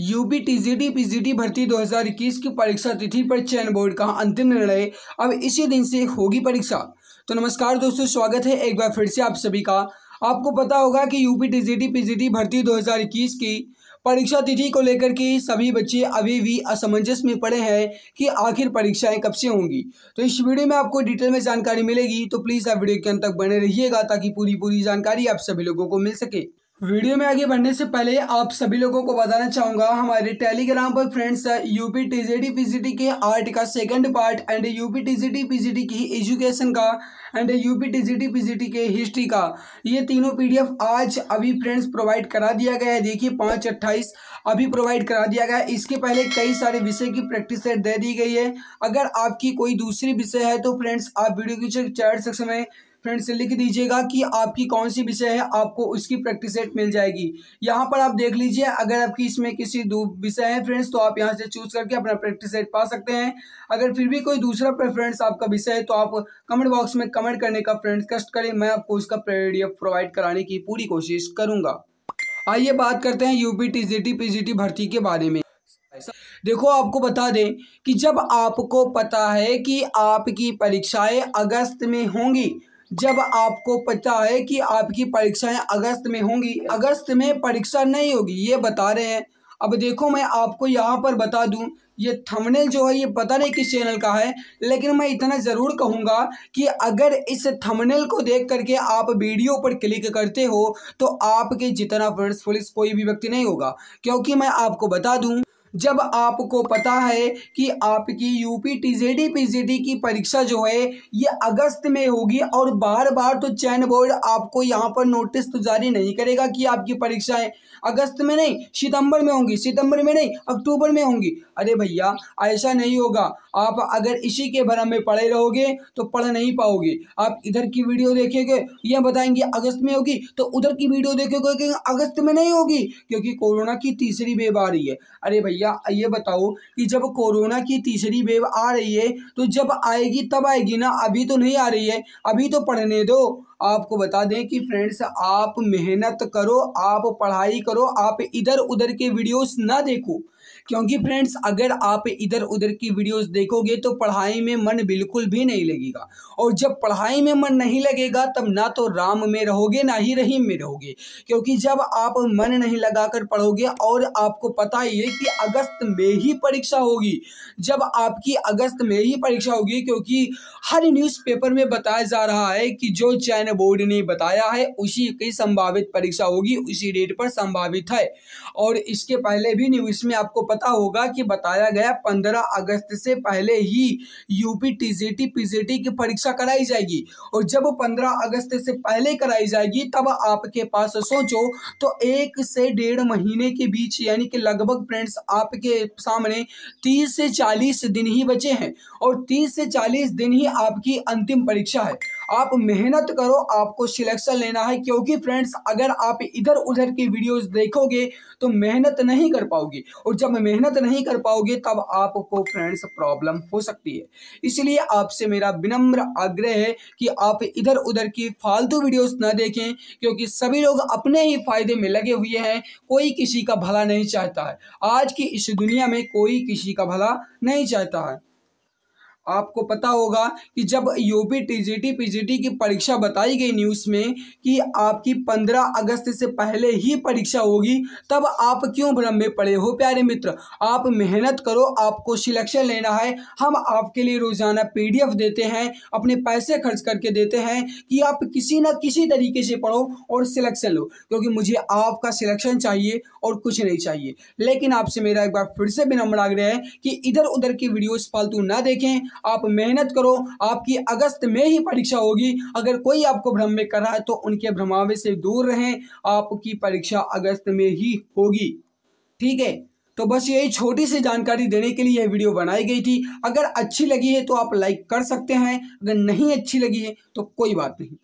UP TGT PGT भर्ती 2021 की परीक्षा तिथि पर चयन बोर्ड का अंतिम निर्णय अब इसी दिन से होगी परीक्षा। तो नमस्कार दोस्तों, स्वागत है एक बार फिर से आप सभी का। आपको पता होगा कि यूपी टीजीटी पीजीटी भर्ती 2021 की परीक्षा तिथि को लेकर के सभी बच्चे अभी भी असमंजस में पड़े हैं कि आखिर परीक्षाएँ कब से होंगी। तो इस वीडियो में आपको डिटेल में जानकारी मिलेगी तो प्लीज़ आप वीडियो के अंत तक बने रहिएगा ताकि पूरी पूरी जानकारी आप सभी लोगों को मिल सके। वीडियो में आगे बढ़ने से पहले आप सभी लोगों को बताना चाहूँगा, हमारे टेलीग्राम पर फ्रेंड्स यूपी टीजीटी पीजीटी के आर्ट का second part and UP TGT PGT की एजुकेशन का एंड यूपी टीजीटी पीजीटी के हिस्ट्री का। ये तीनों पीडीएफ आज अभी फ्रेंड्स प्रोवाइड करा दिया गया है। देखिए, पाँच, अट्ठाईस अभी प्रोवाइड करा दिया गया है। इसके पहले कई सारे विषय की प्रैक्टिस सेट दे दी गई है। अगर आपकी कोई दूसरी विषय है तो फ्रेंड्स आप वीडियो की चैट सेक्शन में फ्रेंड्स लिख दीजिएगा कि आपकी कौन सी विषय है, आपको उसकी प्रैक्टिस सेट मिल जाएगी। यहाँ पर आप देख लीजिए, अगर आपकी इसमें किसी विषय है फ्रेंड्स तो आप यहाँ से चूज़ करके अपना प्रैक्टिस सेट पा सकते हैं। अगर फिर भी कोई दूसरा प्रेफरेंस आपका विषय है तो आप कमेंट बॉक्स में कमेंट करने का फ्रेंड्स कष्ट करें, मैं आपको उसका पीडीएफ प्रोवाइड कराने की पूरी कोशिश करूँगा। आइए बात करते हैं यूपी टीजीटी पीजीटी भर्ती के बारे में। देखो, आपको बता दें कि जब आपको पता है कि आपकी परीक्षाएँ अगस्त में होंगी जब आपको पता है कि आपकी परीक्षाएँ अगस्त में होंगी, अगस्त में परीक्षा नहीं होगी, ये बता रहे हैं। अब देखो, मैं आपको यहाँ पर बता दूँ, ये थंबनेल जो है, ये पता नहीं किस चैनल का है, लेकिन मैं इतना ज़रूर कहूँगा कि अगर इस थंबनेल को देख करके आप वीडियो पर क्लिक करते हो तो आपके जितना फ्रेंड्स पुलिस कोई भी व्यक्ति नहीं होगा। क्योंकि मैं आपको बता दूँ जब आपको पता है कि आपकी यूपी टीजीडी पीजीडी की परीक्षा जो है, ये अगस्त में होगी और बार बार तो चयन बोर्ड आपको यहाँ पर नोटिस तो जारी नहीं करेगा कि आपकी परीक्षाएँ अगस्त में नहीं, सितंबर में होंगी। सितंबर में नहीं, अक्टूबर में होंगी। अरे भैया, ऐसा नहीं होगा। आप अगर इसी के भरम में पढ़े रहोगे तो पढ़ नहीं पाओगे। आप इधर की वीडियो देखेंगे यह बताएँगे अगस्त में होगी तो उधर की वीडियो देखेंगे अगस्त में नहीं होगी, क्योंकि कोरोना की तीसरी वेब आ रही है। अरे भैया भैया, ये बताओ कि जब कोरोना की तीसरी वेव आ रही है तो जब आएगी, तब आएगी ना? अभी तो नहीं आ रही है, अभी तो पढ़ने दो। आपको बता दें कि फ्रेंड्स, आप मेहनत करो, आप पढ़ाई करो, आप इधर उधर के वीडियोस ना देखो। क्योंकि फ्रेंड्स, अगर आप इधर उधर की वीडियोस देखोगे तो पढ़ाई में मन बिल्कुल भी नहीं लगेगा। और जब पढ़ाई में मन नहीं लगेगा, तब ना तो राम में रहोगे, ना ही रहीम में रहोगे। क्योंकि जब आप मन नहीं लगाकर पढ़ोगे, और आपको पता ही है कि अगस्त में ही परीक्षा होगी। जब आपकी अगस्त में ही परीक्षा होगी, क्योंकि हर न्यूज़पेपर में बताया जा रहा है कि जो चयन बोर्ड ने बताया है, उसी की संभावित परीक्षा होगी, उसी डेट पर संभावित है। और इसके पहले भी न्यूज़ में आपको पता होगा कि बताया गया पंद्रह अगस्त से पहले ही यूपी टीजीटी पीजीटी की परीक्षा कराई जाएगी। और जब पंद्रह अगस्त से पहले कराई जाएगी, तब आपके पास सोचो तो एक से डेढ़ महीने के बीच, यानी कि लगभग फ्रेंड्स आपके सामने तीस से चालीस दिन ही बचे हैं और तीस से चालीस दिन ही आपकी अंतिम परीक्षा है। आप मेहनत करो, आपको सिलेक्शन लेना है। क्योंकि फ्रेंड्स अगर आप इधर उधर की वीडियोस देखोगे तो मेहनत नहीं कर पाओगे। और जब मेहनत नहीं कर पाओगे, तब आपको फ्रेंड्स प्रॉब्लम हो सकती है। इसलिए आपसे मेरा विनम्र आग्रह है कि आप इधर उधर की फालतू वीडियोस ना देखें, क्योंकि सभी लोग अपने ही फ़ायदे में लगे हुए हैं। कोई किसी का भला नहीं चाहता है। आज की इस दुनिया में कोई किसी का भला नहीं चाहता है। आपको पता होगा कि जब यूपी टीजीटी पीजीटी की परीक्षा बताई गई न्यूज़ में कि आपकी पंद्रह अगस्त से पहले ही परीक्षा होगी, तब आप क्यों भ्रम में पड़े हो, प्यारे मित्र? आप मेहनत करो, आपको सिलेक्शन लेना है। हम आपके लिए रोज़ाना पीडीएफ देते हैं, अपने पैसे खर्च करके देते हैं कि आप किसी न किसी तरीके से पढ़ो और सिलेक्शन लो, क्योंकि मुझे आपका सिलेक्शन चाहिए और कुछ नहीं चाहिए। लेकिन आपसे मेरा एक बार फिर से भी नंबर आग्रह है कि इधर उधर की वीडियोज़ फालतू ना देखें आप मेहनत करो, आपकी अगस्त में ही परीक्षा होगी। अगर कोई आपको भ्रम में कर रहा है तो उनके भ्रमावे से दूर रहें। आपकी परीक्षा अगस्त में ही होगी। ठीक है? तो बस यही छोटी सी जानकारी देने के लिए यह वीडियो बनाई गई थी। अगर अच्छी लगी है तो आप लाइक कर सकते हैं। अगर नहीं अच्छी लगी है तो कोई बात नहीं।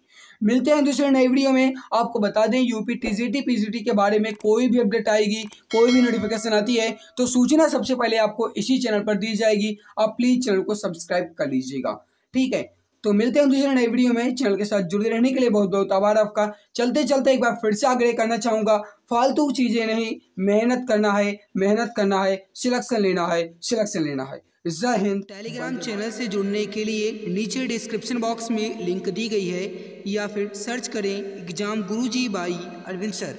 मिलते हैं दूसरे नए वीडियो में। आपको बता दें यूपी टीजीटी पीजीटी के बारे में कोई भी अपडेट आएगी, कोई भी नोटिफिकेशन आती है तो सूचना सबसे पहले आपको इसी चैनल पर दी जाएगी। आप प्लीज़ चैनल को सब्सक्राइब कर लीजिएगा। ठीक है तो मिलते हैं दूसरे नए वीडियो में। चैनल के साथ जुड़े रहने के लिए बहुत बहुत आभार आपका। चलते चलते एक बार फिर से आग्रह करना चाहूँगा, फालतू चीज़ें नहीं, मेहनत करना है, मेहनत करना है सिलेक्शन लेना है सिलेक्शन लेना है। जय हिंद टेलीग्राम चैनल से जुड़ने के लिए नीचे डिस्क्रिप्शन बॉक्स में लिंक दी गई है या फिर सर्च करें exam Guruji by Arvind sir.